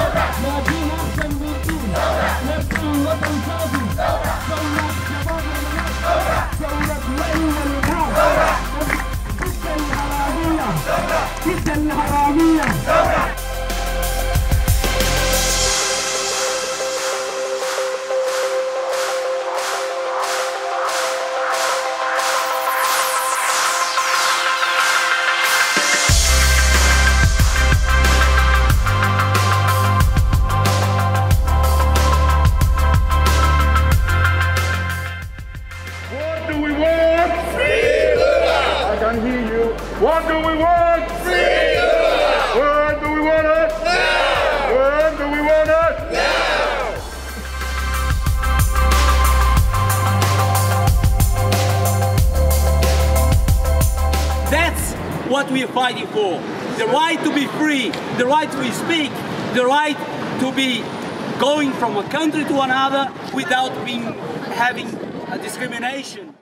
نادينا احسن بطولة نبني الوطن فاضي دولة شباب المناخ دولة وين الناس ضد الهرمية ضد الهرمية can hear you. What do we want? Freedom! When do we want it? Now! When do we want it? Now! That's what we are fighting for. The right to be free, the right to speak, the right to be going from a country to another without being having a discrimination.